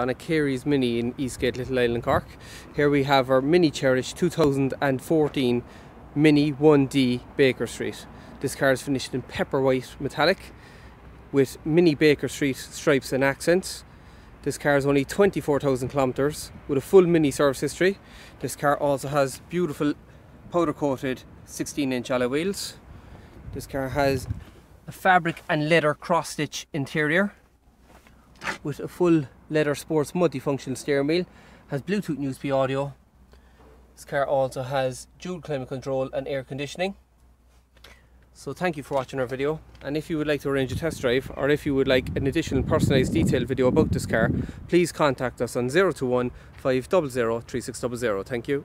on a Keary's Mini in Eastgate, Little Island, Cork. Here we have our Mini Cherish 2014 Mini One D Baker Street. This car is finished in pepper white metallic with Mini Baker Street stripes and accents. This car is only 24,000 kilometers with a full Mini service history. This car also has beautiful powder coated 16 inch alloy wheels. This car has a fabric and leather cross stitch interior with a full leather sports multifunction steering wheel, has Bluetooth USB audio. This car also has dual climate control and air conditioning. So thank you for watching our video and if you would like to arrange a test drive or if you would like an additional personalised detailed video about this car please contact us on 021 500 3600. Thank you.